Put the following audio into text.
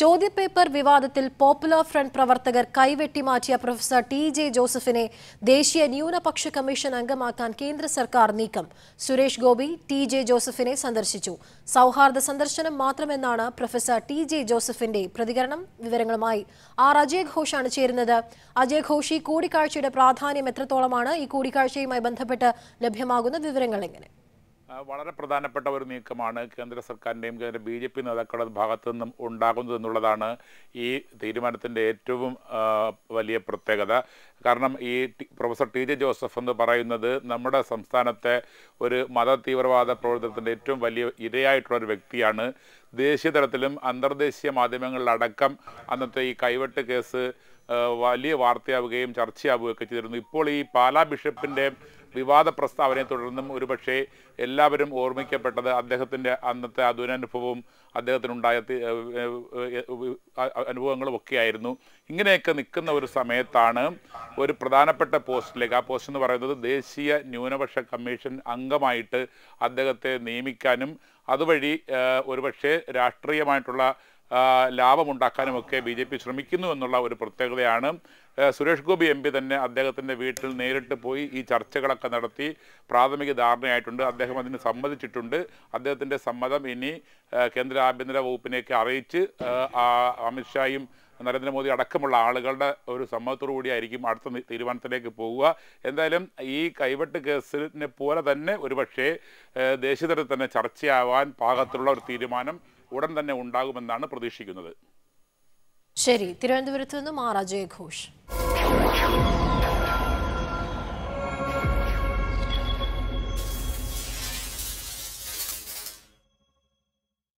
ചോദ്യപേപ്പർ വിവാദത്തിൽ popular front പ്രവർത്തകർ കൈവെട്ടി മാറ്റിയ പ്രൊഫസർ ടി ജെ ജോസഫിനെ ദേശീയ ന്യൂനപക്ഷ കമ്മീഷൻ അംഗമാക്കാൻ കേന്ദ്ര സർക്കാർ നീക്കം. സുരേഷ് ഗോപി ടി ജെ ജോസഫിനെ സന്ദർശിച്ചു. സൗഹാർദ്ദ സന്ദർശനം മാത്രമെന്നാണ് പ്രൊഫസർ ടി ജെ ജോസഫിന്റെ പ്രതികരണം. വിവരങ്ങളുമായി ആർ അജയ് ഘോഷാണ് ചേരുന്നത്. അജയ് ഘോഷ് ഈ കൂടിക്കാഴ്ചയുടെ പ്രാധാന്യം എത്രത്തോളമാണ്? ഈ കൂടിക്കാഴ്ചയുമായി ബന്ധപ്പെട്ട് ലഭ്യമാകുന്ന വിവരങ്ങൾ എങ്ങനെ? വളരെ പ്രധാനപ്പെട്ട ഒരു നീക്കമാണ് കേന്ദ്ര സർക്കാരിന്റെയും കേന്ദ്ര ബി ജെ പി നേതാക്കളുടെ ഭാഗത്തു നിന്നും ഉണ്ടാകുന്നത് എന്നുള്ളതാണ് ഈ തീരുമാനത്തിന്റെ ഏറ്റവും വലിയ പ്രത്യേകത. കാരണം ഈ പ്രൊഫസർ ടി ജെ ജോസഫ് എന്ന് പറയുന്നത് നമ്മുടെ സംസ്ഥാനത്തെ ഒരു മത തീവ്രവാദ പ്രവർത്തനത്തിന്റെ ഏറ്റവും വലിയ ഇരയായിട്ടുള്ള ഒരു വ്യക്തിയാണ്. ദേശീയ തലത്തിലും അന്തർദേശീയ മാധ്യമങ്ങളിലടക്കം അന്നത്തെ ഈ കൈവെട്ട് കേസ് വലിയ വാർത്തയാവുകയും ചർച്ചയാവുകയൊക്കെ ചെയ്തിരുന്നു. ഇപ്പോൾ ഈ പാലാ ബിഷപ്പിന്റെ വിവാദ പ്രസ്താവനയെ തുടർന്നും ഒരുപക്ഷെ എല്ലാവരും ഓർമ്മിക്കപ്പെട്ടത് അദ്ദേഹത്തിന്റെ അന്നത്തെ ആ ദുരനുഭവവും അദ്ദേഹത്തിനുണ്ടായ അനുഭവങ്ങളും ഒക്കെ ആയിരുന്നു ഇങ്ങനെയൊക്കെ നിൽക്കുന്ന ഒരു സമയത്താണ് ഒരു പ്രധാനപ്പെട്ട പോസ്റ്റിലേക്ക് ആ പോസ്റ്റ് എന്ന് പറയുന്നത് ദേശീയ ന്യൂനപക്ഷ കമ്മീഷൻ അംഗമായിട്ട് അദ്ദേഹത്തെ നിയമിക്കാനും അതുവഴി ഒരുപക്ഷെ രാഷ്ട്രീയമായിട്ടുള്ള ലാഭമുണ്ടാക്കാനുമൊക്കെ ബി ജെ പി ശ്രമിക്കുന്നു എന്നുള്ള ഒരു പ്രത്യേകതയാണ്. സുരേഷ് ഗോപി എം പി തന്നെ അദ്ദേഹത്തിന്റെ വീട്ടിൽ നേരിട്ട് പോയി ഈ ചർച്ചകളൊക്കെ നടത്തി പ്രാഥമിക ധാരണയായിട്ടുണ്ട്. അദ്ദേഹം അതിന് സമ്മതിച്ചിട്ടുണ്ട്. അദ്ദേഹത്തിന്റെ സമ്മതം ഇനി കേന്ദ്ര ആഭ്യന്തര വകുപ്പിനെയൊക്കെ അറിയിച്ച് അമിത്ഷായും നരേന്ദ്രമോദി അടക്കമുള്ള ആളുകളുടെ ഒരു സമ്മതത്തോടു കൂടിയായിരിക്കും അടുത്ത തീരുമാനത്തിലേക്ക് പോവുക എന്തായാലും ഈ കൈവെട്ട് കേസിനെ പോലെ തന്നെ ഒരുപക്ഷേ ദേശീയതലത്തിൽ തന്നെ ചർച്ചയാവാൻ പാകത്തിലുള്ള ഒരു തീരുമാനം ഉടൻ തന്നെ ഉണ്ടാകുമെന്നാണ് പ്രതീക്ഷിക്കുന്നത്. ശരി തിരുവനന്തപുരത്ത് നിന്ന് ആർ ഘോഷ്